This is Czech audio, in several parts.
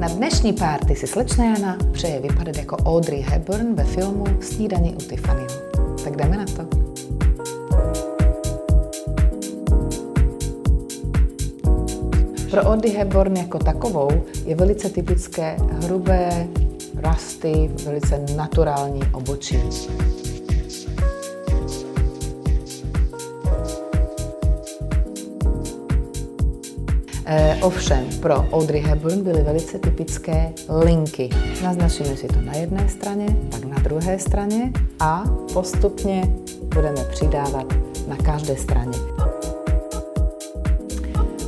Na dnešní párty si slečna Jana přeje vypadat jako Audrey Hepburn ve filmu Snídaní u Tiffanyho. Tak jdeme na to. Pro Audrey Hepburn jako takovou je velice typické hrubé, rasty, velice naturální obočí. E, ovšem, pro Audrey Hepburn byly velice typické linky. Naznačíme si to na jedné straně, pak na druhé straně a postupně budeme přidávat na každé straně.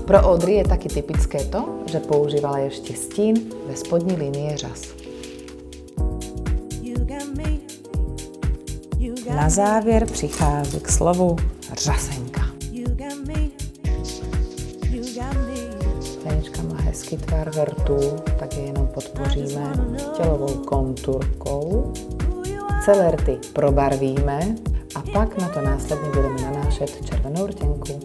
Pro Audrey je taky typické to, že používala ještě stín ve spodní linii řas. Na závěr přichází k slovu řasenka. Hezký tvar vrtů, tak je jenom podpoříme tělovou konturkou. Celé rty probarvíme a pak na to následně budeme nanášet červenou rtěnku.